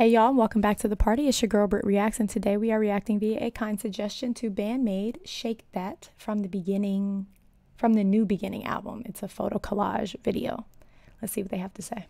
Hey y'all, and welcome back to the party. It's your girl Britt Reacts, and today we are reacting via a kind suggestion to Band-Maid Shake That from the beginning, from the New Beginning album. It's a photo collage video. Let's see what they have to say.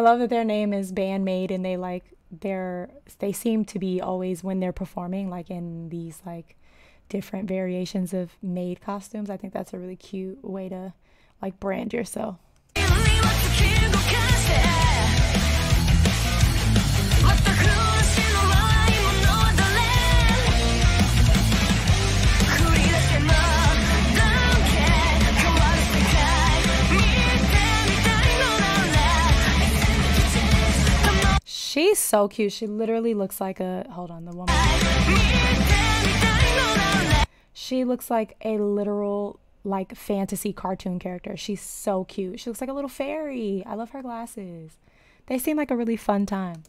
I love that their name is Band-Maid and they like they're they seem to be always when they're performing like in these like different variations of maid costumes. I think that's a really cute way to like brand yourself. She's so cute. She literally looks like a hold on the woman. She looks like a literal like fantasy cartoon character. She's so cute. She looks like a little fairy. I love her glasses. They seem like a really fun time.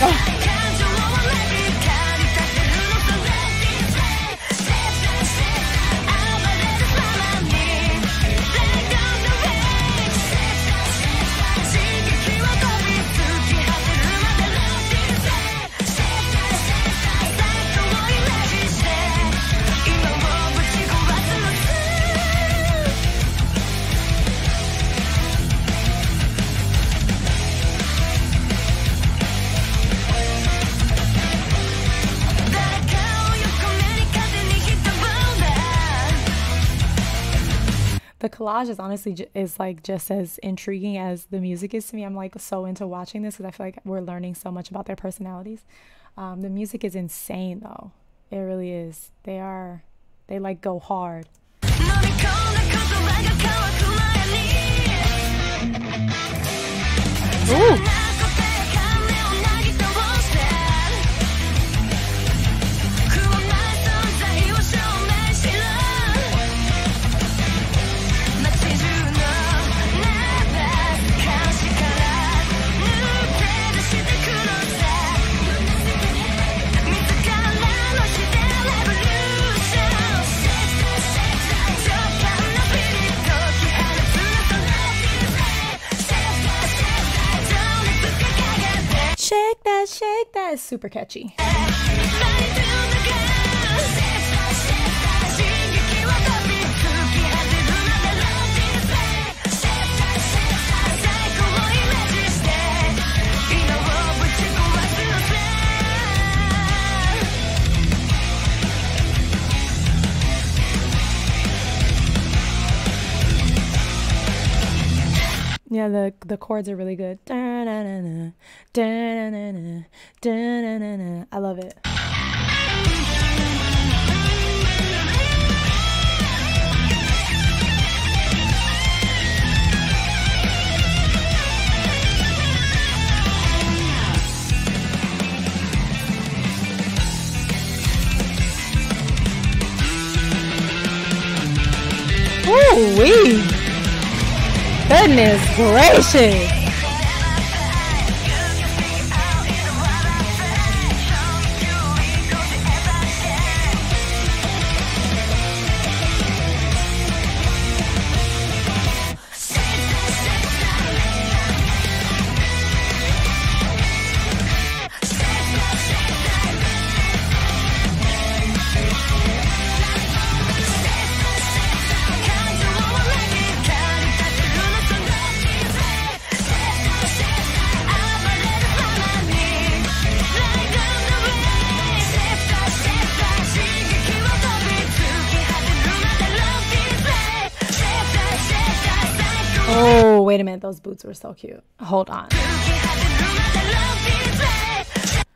Oh. the collage is honestly is like just as intriguing as the music is to me. I'm like so into watching this because I feel like we're learning so much about their personalities. Um, the music is insane though. It really is. They are, they like go hard. Ooh. Shake that is super catchy. Yeah, the the chords are really good. I love it. Ooh wee! Goodness gracious. wait a minute, those boots were so cute. Hold on.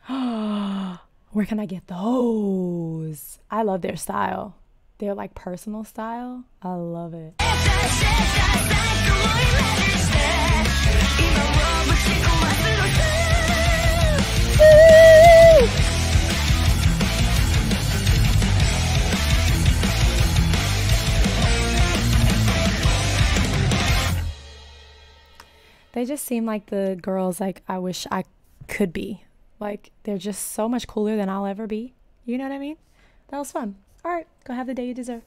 Where can I get those? I love their style. They're like personal style. I love it. They just seem like the girls like I wish I could be. Like they're just so much cooler than I'll ever be. You know what I mean? That was fun. All right, go have the day you deserve.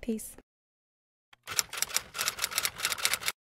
Peace.